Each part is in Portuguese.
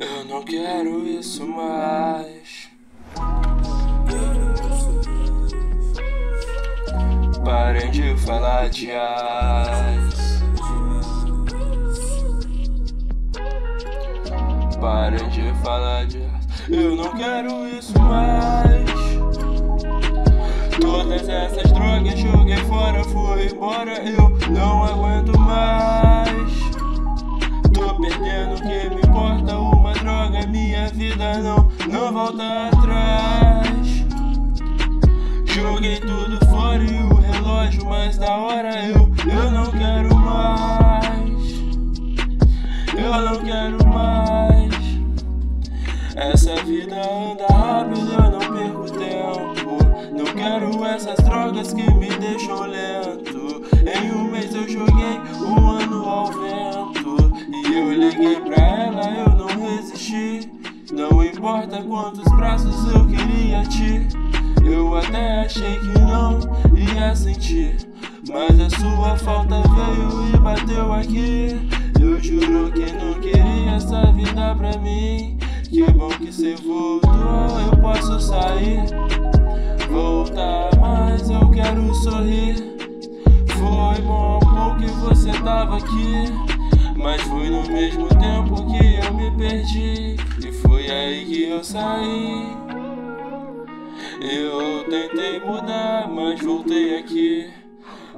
Eu não quero isso mais. Parem de falar de as. Parem de falar de as. Eu não quero isso mais. Todas essas drogas joguei fora, fui embora. Eu não aguento mais. Vida não, não volta atrás. Joguei tudo fora e o relógio mais da hora. Eu, eu não quero mais. Eu não quero mais. Essa vida anda rápido, eu não perco tempo. Não quero essas drogas que me importa quantos braços eu queria te. Eu até achei que não ia sentir. Mas a sua falta veio e bateu aqui. Eu juro que não queria essa vida pra mim. Que bom que cê voltou, eu posso sair. Voltar, mas eu quero sorrir. Foi bom que você tava aqui. Mas foi no mesmo tempo que eu me perdi. E foi aí que eu saí. Eu tentei mudar, mas voltei aqui.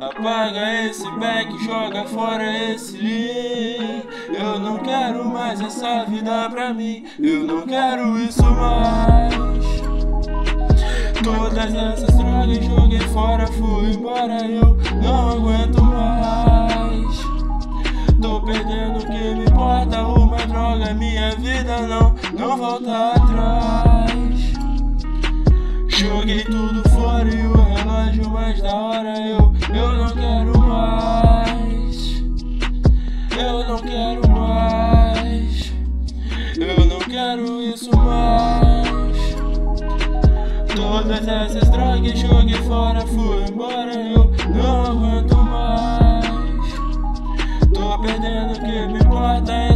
Apaga esse back, joga fora esse link. Eu não quero mais essa vida pra mim. Eu não quero isso mais. Todas essas drogas joguei fora, fui embora. Eu não aguento mais. Tô perdendo Droga, minha vida não, não volta atrás. Joguei tudo fora e o relógio mais da hora. Eu, eu não quero mais. Eu não quero mais. Eu não quero isso mais. Todas essas drogas joguei fora, fui embora. Eu não aguento mais. Tô perdendo o que me importa.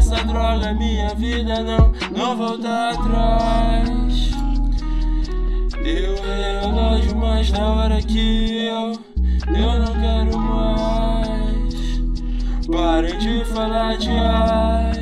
Essa droga, minha vida não, não volta atrás. Eu relógio mais da hora que eu, eu não quero mais. Parem de falar de ar.